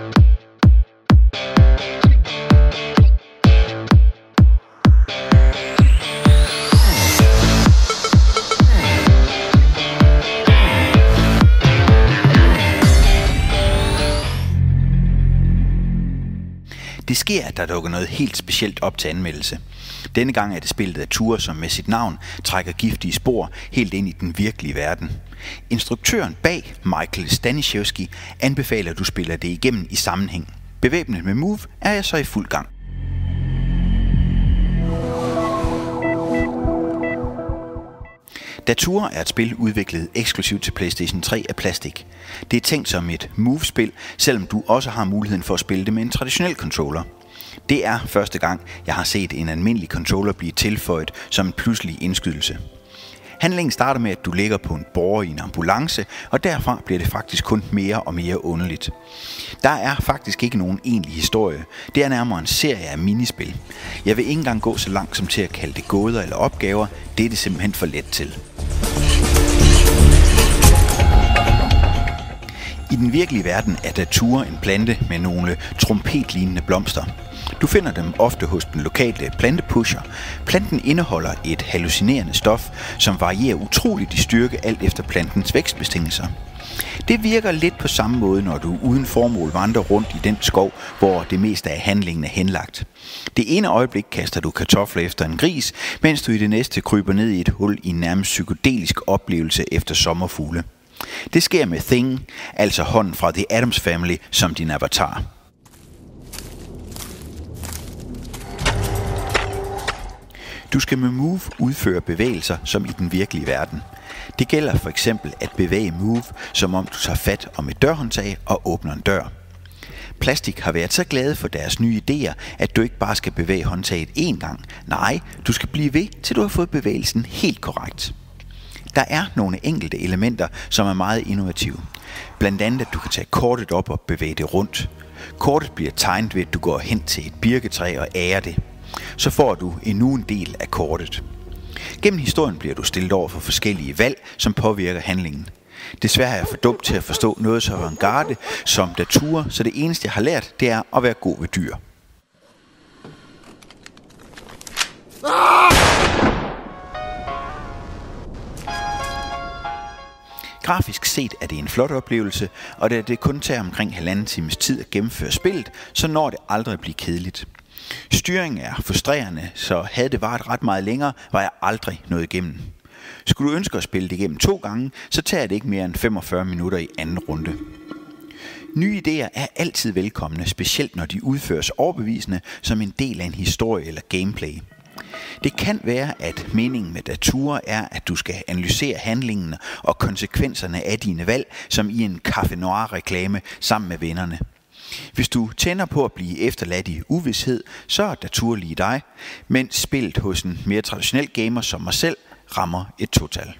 you. Det sker, at der dukker noget helt specielt op til anmeldelse. Denne gang er det spillet af Ture, som med sit navn trækker giftige spor helt ind i den virkelige verden. Instruktøren bag, Michael Staniszewski, anbefaler, at du spiller det igennem i sammenhæng. Bevæbnet med Move er jeg så i fuld gang. Datura er et spil udviklet eksklusivt til PlayStation 3 af plastik. Det er tænkt som et Move-spil, selvom du også har muligheden for at spille det med en traditionel controller. Det er første gang, jeg har set en almindelig controller blive tilføjet som en pludselig indskydelse. Handlingen starter med, at du ligger på en borger i en ambulance, og derfra bliver det faktisk kun mere og mere underligt. Der er faktisk ikke nogen egentlig historie. Det er nærmere en serie af minispil. Jeg vil ikke engang gå så langt som til at kalde det gåder eller opgaver. Det er det simpelthen for let til. I den virkelige verden er datura en plante med nogle trompetlignende blomster. Du finder dem ofte hos den lokale plantepusher. Planten indeholder et hallucinerende stof, som varierer utroligt i styrke alt efter plantens vækstbetingelser. Det virker lidt på samme måde, når du uden formål vandrer rundt i den skov, hvor det meste af handlingen er henlagt. Det ene øjeblik kaster du kartofler efter en gris, mens du i det næste kryber ned i et hul i en nærmest psykedelisk oplevelse efter sommerfugle. Det sker med Thing, altså hånden fra The Adams Family, som din avatar. Du skal med Move udføre bevægelser som i den virkelige verden. Det gælder for eksempel at bevæge Move, som om du tager fat om et dørhåndtag og åbner en dør. Plastik har været så glade for deres nye idéer, at du ikke bare skal bevæge håndtaget én gang. Nej, du skal blive ved, til du har fået bevægelsen helt korrekt. Der er nogle enkelte elementer, som er meget innovative. Blandt andet, at du kan tage kortet op og bevæge det rundt. Kortet bliver tegnet ved, at du går hen til et birketræ og ærer det. Så får du endnu en del af kortet. Gennem historien bliver du stillet over for forskellige valg, som påvirker handlingen. Desværre er jeg for dum til at forstå noget så avantgarde som natur, så det eneste jeg har lært, det er at være god ved dyr. Ah! Grafisk set er det en flot oplevelse, og da det kun tager omkring halvanden times tid at gennemføre spillet, så når det aldrig at blive kedeligt. Styringen er frustrerende, så havde det varet ret meget længere, var jeg aldrig nået igennem. Skulle du ønske at spille det igennem to gange, så tager det ikke mere end 45 minutter i anden runde. Nye idéer er altid velkomne, specielt når de udføres overbevisende som en del af en historie eller gameplay. Det kan være, at meningen med datura er, at du skal analysere handlingen og konsekvenserne af dine valg, som i en Café Noir-reklame sammen med vennerne. Hvis du tænder på at blive efterladt i uvidshed, så er datur lige dig, mens spillet hos en mere traditionel gamer som mig selv rammer et total.